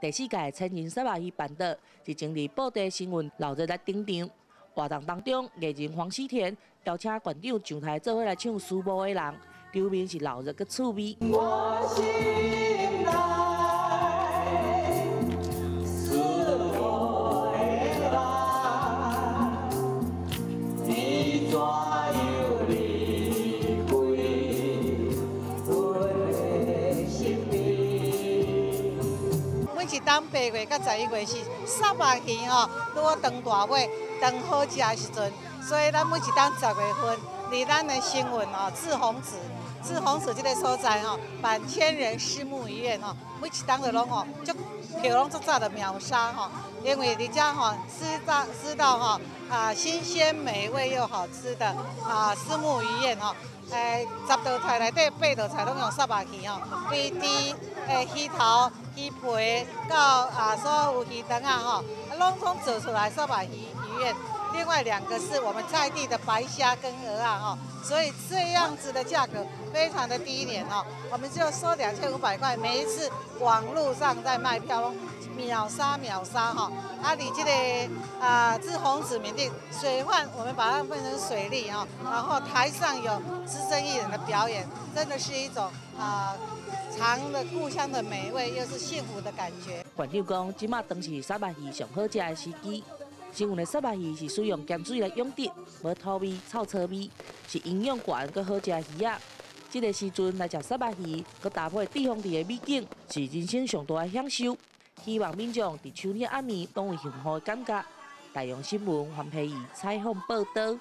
第四届千人沙巴鱼办的，是整理报地新闻，老热来顶场。活动当中，艺人黄思田邀请馆长上台做伙来唱《苏波的人》，场面是老热个趣味。当八月到十一月是沙巴鱼吼，如果长大尾、长好食的时阵，所以咱每一当十月份，离咱的新闻哦，志宏子、志宏子这个所在吼，办千人私募医院吼，每一当的拢吼，就票拢足早的秒杀吼，因为你家吼吃到吃到吼啊新鲜美味又好吃的啊私募鱼宴吼。诶，十道菜内底八道菜拢用沙巴鱼吼，飞猪、诶鱼头、鱼皮到啊所有鱼肠啊吼，拢统做出来沙巴鱼鱼。另外两个是我们在地的白虾跟鹅啊哈，所以这样子的价格非常的低廉哦，我们就收两千五百块，每一次网络上在卖票。秒杀秒杀哈！啊，你这个啊，是红子缅甸水患，我们把它分成水利哈，然后台上有资深艺人的表演，真的是一种啊尝了故乡的美味，又是幸福的感觉。馆长讲，今麦当是沙巴鱼上好食的时机。新闻的沙巴鱼是使用咸水来养殖，无土味、臭臊味，是营养高、佮好食的鱼啊。这个时阵来食沙巴鱼，佮搭配地方地的美景，是人生上大的享受。希望民众伫秋天暗暝，都有幸福的感觉。大洋新闻黄佩仪采访报道。